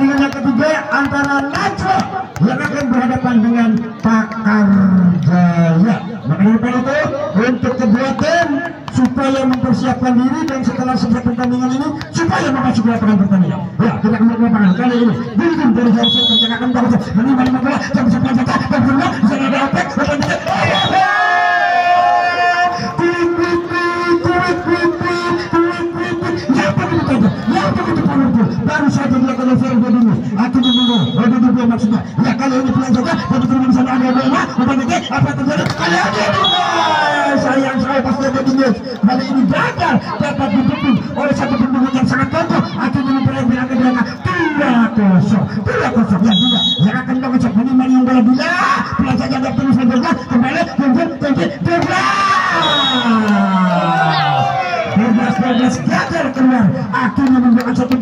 pertandingan yang ketiga antara Najwa yang akan berhadapan dengan Pakar Jaya. Maka itu untuk kedua tim supaya mempersiapkan diri dan setelah selesai pertandingan ini supaya memasuki lapangan pertandingan. Ya, kita kembali ke lapangan kali ini. Bikin dari jauh saya perjalanan bagus. Ini mana bola jam sebelas saja dan sana ada baru ಯಾಕೆ ಬಿಟ್ಟುಕೊಂಡಿರ್ತೀವಿ ನಾನು ಸ್ವಾತಂತ್ರ್ಯ ಕೆಲಸರು ಬಂದಿದ್ದೀನಿ ಹಾಕಿದ್ದು ನೀವು ಒಬ್ಬ ಮಾಡಿಸಿದ ಯಾಕಂದ್ರೆ ಏನು ಪ್ಲಾನ್ ಜೊತೆ ಒಬ್ಬರು ನಿಮಿಷ ನಾನು ಹೇಳೋಣ ಒಬ್ಬನಿಗೆ ಅಪತ್ತಂದ್ರೆ saya saya pasti ada di Kali ini gagal dapat didukung oleh satu pendukung yang sangat kokoh. Akhirnya memperoleh bilangan bilangan tiga kosong, tiga kosong ya tidak. Yang akan mengecek minimal yang bola bila pelajaran yang terus bergerak kembali mungkin tinggi bebas. Bebas bebas gagal keluar.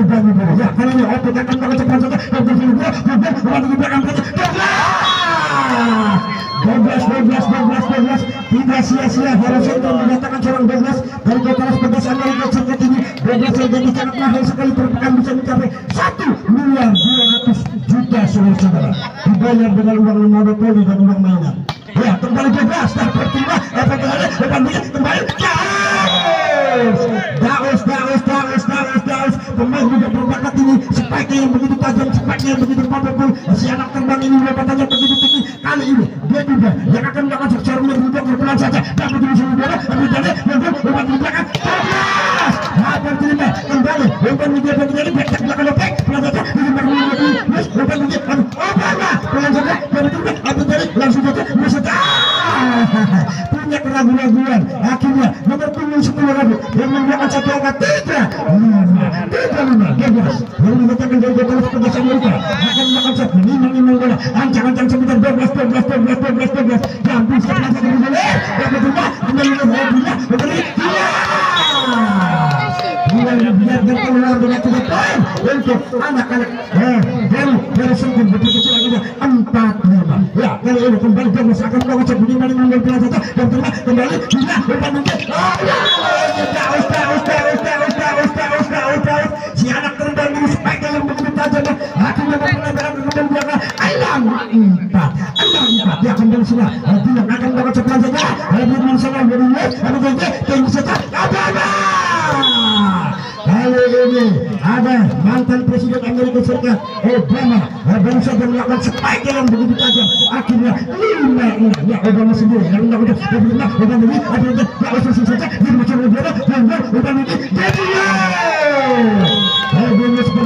dari Jambi Barat. Ya, kalau ya, aku di belakang kota. Dari sangat sangat mahal sekali bisa mencapai miliar 200 juta saudara Dibayar dengan uang monopoli dan uang mainan Ya kembali 12 Nah pertimba efek kembali Kembali Kembali pemain muda berbakat ini spike yang begitu tajam spike yang begitu powerful si anak terbang ini lompatannya begitu tinggi kali ini dia juga yang akan melakukan secara merubah berpelan saja dapat bola tapi jadi membuat lompat di belakang apa terima kembali di belakang jadi back menang aja anak-anak eh lima kembali kembali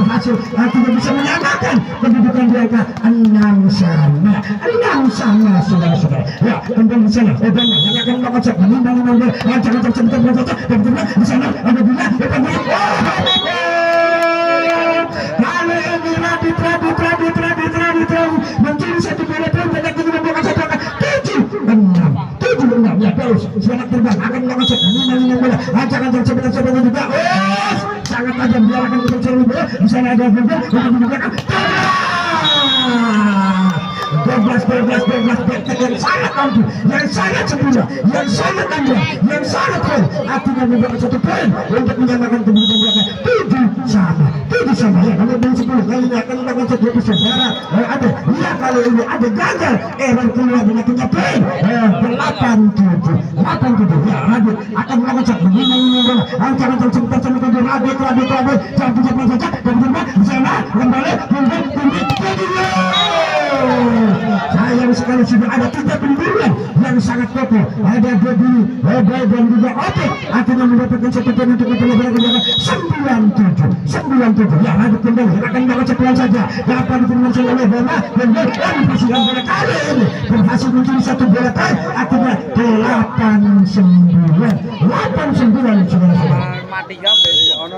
berhasil bisa menyamakan kedudukan satu bola ada bola untuk membuka 12 12 12 Betek yang sangat ampuh. Yang sangat sempurna. Yang sangat ampuh. Yang sangat membuat satu poin untuk menyamakan kedudukan mereka tujuh sama bisa bayar kalau beli 10 kali ya akan kita konsep dia bisa bayar ada ya kali ini ada gagal error keluar dengan tiga Eh delapan tujuh delapan tujuh ya ada akan melakukan begini ini ini ancam ancam sebentar sebentar dia rabi rabi rabi jangan punya saja dan bermain sana kembali kembali kembali kembali sayang sekali sudah ada tiga pemburuan yang sangat kokoh. Ada Debbie, Ebe dan juga Ope akhirnya mendapatkan satu poin untuk memperoleh berapa sembilan tujuh sembilan tujuh. Ya lanjut kembali. Akan melakukan cepulan saja. Dapat diterima oleh Bama dan dan pasukan bola kali ini berhasil berhasil mencuri satu bola poin akhirnya delapan sembilan delapan sembilan saudara-saudara mati ya, aku. Yang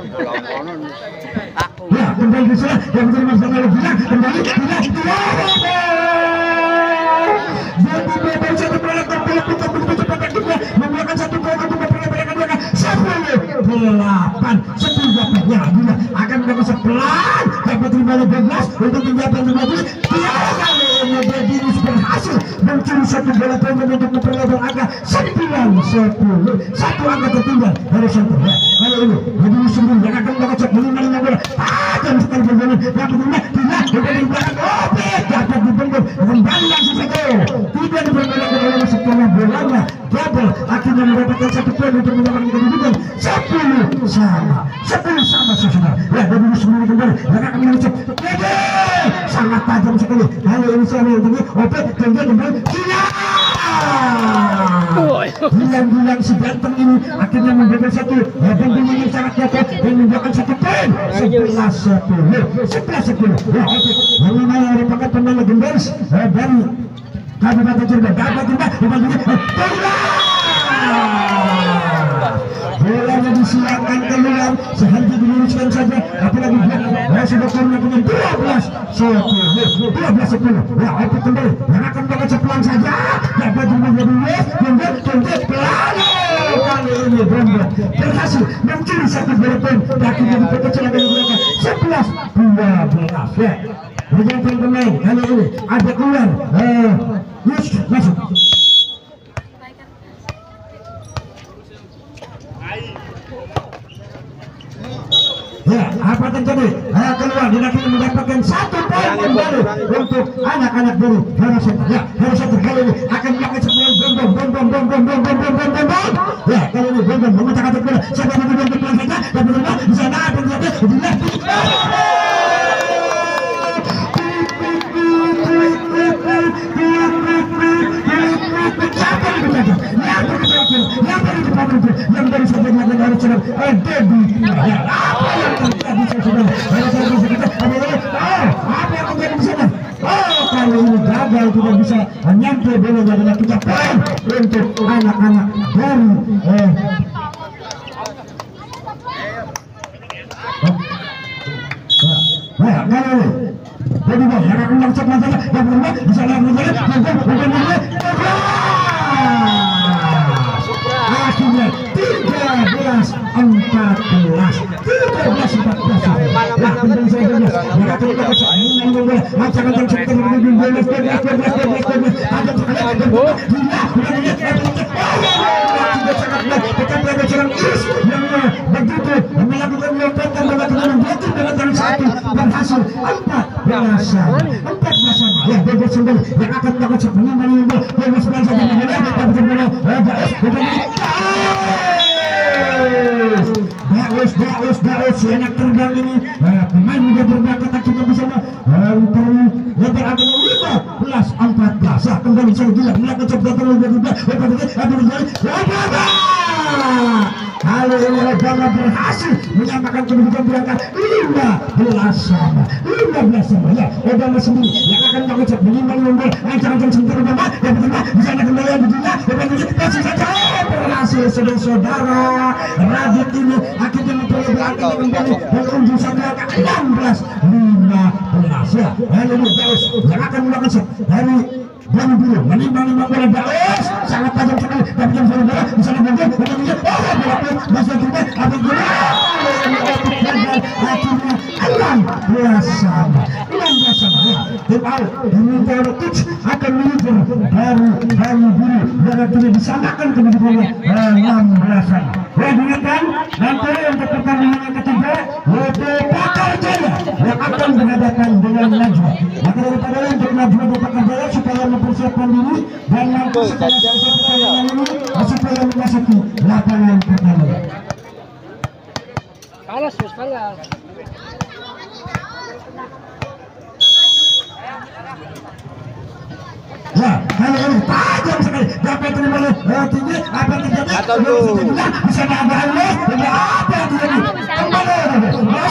akan mendapatkan sebelas untuk ini Dedinus berhasil mencuri satu bola poin untuk memperlebar angka sembilan sepuluh. Satu angka tertinggal dari center ya kali ini Dedinus sendiri yang akan lima lima bola. Tajam sekali berjalan yang kedua tidak berjalan di belakang oke dapat dibendung kembali langsung tidak diperbolehkan dalam setelah bolanya double. Akhirnya mendapatkan satu poin untuk mendapatkan kedudukan sepuluh sama. Sepuluh sama saudara. Ya Dedinus sendiri kembali. Yang akan menutup sangat tajam sekali. Kali ini saya yang tinggi oke tinggi kembali. Tidak bulan-bulan sebentar ini akhirnya memberikan satu. Heading dulu yang sangat dekat dan membuatkan satu poin. Sebelas sepuluh. Sebelas sepuluh. Ya itu. Yang merupakan pemain legendaris. Dari Kabupaten Cirebon. Kabupaten Cirebon bolanya disilangkan keluar sehingga diluruskan saja. Apalagi dia nah, sudah punya punya 12 10 12 10 ya itu kembali. Yang akan pakai cepulan saja dapat menjadi yes pembet pembet pelalu kali ini pembet berhasil satu mereka sebelas dua belas ya Bergantung pemain kali ini ada keluar eh, Yus masuk Ya, apa terjadi? Ayo keluar, dia akan mendapatkan satu poin kembali untuk anak-anak dari Harrison. Ya, Harrison kali ini akan melakukan sebuah bom bom bom bom bom bom bom bom bom bom bom bom. Ya, kali ini bom bom memecahkan bola. Siapa yang menang ke saja? Dan benar di sana apa terjadi? Di yang yang harus sedang saya bisa kita ini gagal tidak bisa nyampe bola adalah tiga poin untuk anak-anak dari eh Nah, bisa langsung saja, begitu melakukan dengan dengan ya yang akan Obama berhasil menyamakan kedudukan berangkat 15 sama 15 sama ya. Obama sendiri yang akan melakukan minimal nomor ancang-ancang sebentar Obama yang pertama di sana kembali yang dunia Obama ini kasih saja berhasil saudara-saudara. Radit ini akhirnya memperoleh belakang kembali dan unjuk satu angka 16 15 ya. Daus yang akan melakukan dari buru yang selalu bola nanti yang ketiga akan berhadapan dengan Najwa maka daripada untuk Najwa dan Pakar Jaya supaya mempersiapkan diri dan nanti setelah selesai pertandingan ini supaya memasuki lapangan pertandingan Panas, Gus, panas. Ya, kali ini tajam sekali. Dapat terima tinggi. Apa terjadi? Bisa. Dan apa yang terjadi?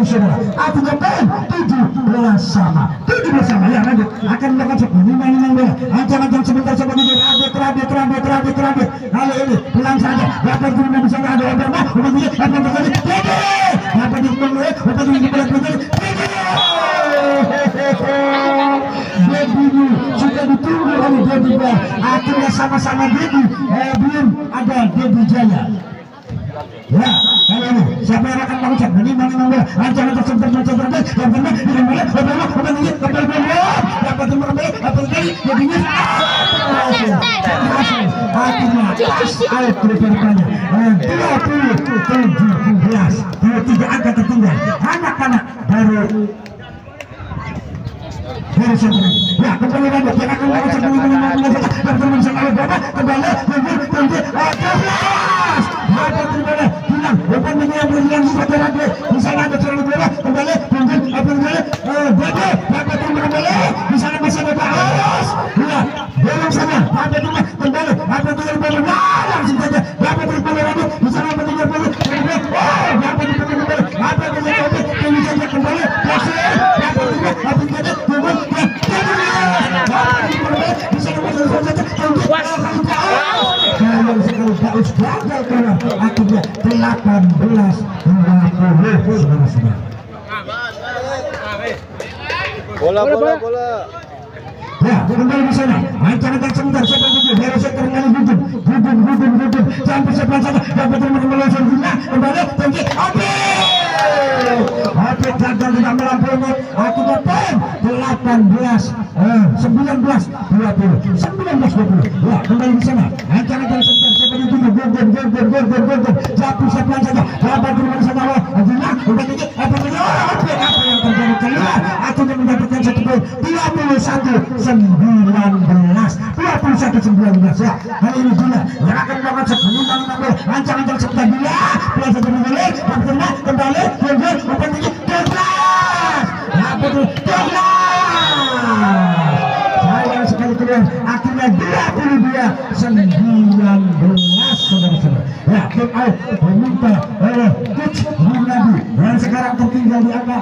konvensional. Aku ngapain? Tujuh belas sama. Tujuh belas sama ya lanjut. Akan mereka cek. Ini main yang bola. Ajang-ajang sebentar coba ini terabit terabit terabit terabit terabit. Lalu ini pulang saja. Bapak Guru Nabi Saudara ada ada mah. Bapak Guru bapak guru. ada. Tiga. Bapak Guru Nabi Bapak Guru Bapak Guru Tiga. Baby sudah ditunggu oleh Baby Akhirnya sama-sama Baby. Eh belum ada Baby Jaya. Ya, kembali siapa yang akan loncat? Mana satu kembali lagi akan kembali kembali kembali kembali kembali bola bola bola di sana. Sebentar, kembali. Di sana, main cara-cara sebentar. Keluar, akhirnya mendapatkan satu gol. 21, 19 21 19 ya. Hari ini Bila yang akan melakukan sebelum kembali ancang-ancang sebentar Bila satu kembali. Kembali kembali kembali apa tinggi 12 apa itu 12 sayang sekali keluar. Akhirnya 22 19 saudara-saudara. Ya game out. Meminta oleh coach Rinaldi dan sekarang tertinggal di angka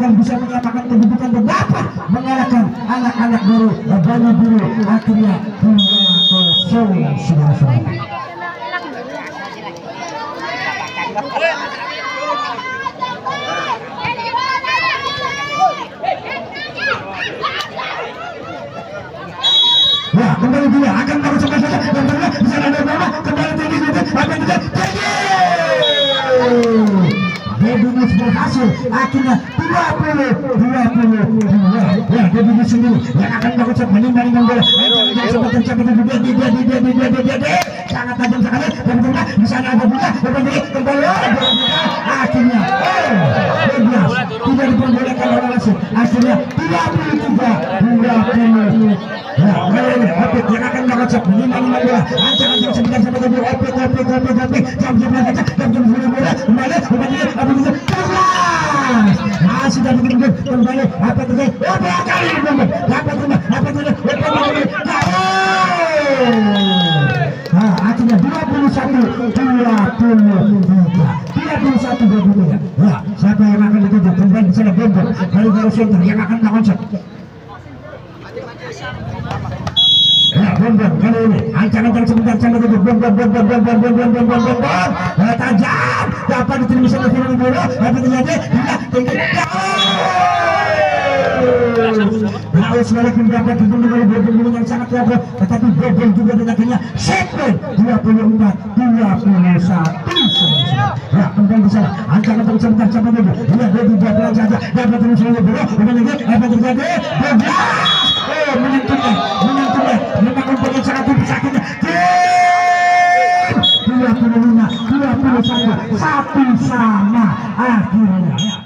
akan bisa menyamakan kedudukan dan dapat mengalahkan anak-anak baru Bali Biru akhirnya punya Solo sudah selesai. Ya, kembali dia akan taruh bisa ada dan kembali tinggi akan juga tinggi hasil akhirnya 20 20 2 ya dia duduk sendiri. Yang akan mengucap menimbang-nimbang bola cepat cepat dia dia dia dia dia dia sangat tajam sekali. Dan kemudian di sana ada bola kembali. Kembali akhirnya. Oh, Tidak diperbolehkan oleh wasit hasilnya 33 20 Ya, akan apa itu apa itu apa itu satu siapa yang akan dituju? Kemudian di baru baru center yang akan melakukan Ya, Bomber kali ini ancang-ancang sebentar sana tuju Bomber, Bomber, Bomber, Bomber, Bomber, Bomber, tajam dapat diterima sama Firman Bola, apa terjadi? Tidak, tidak. Braus walaupun dapat ditentukan dua yang sangat jago, tetapi bobol juga tenaganya sekre 24 21 Ya, kemudian bisa ancaman tercepat cepat itu. Dia dia tidak berat saja. Dapat terus ini bro. Kemudian apa terjadi? Oh, menyentuhnya, menyentuhnya. Memang umpamanya sangat sakitnya. 25, 21, satu sama akhirnya.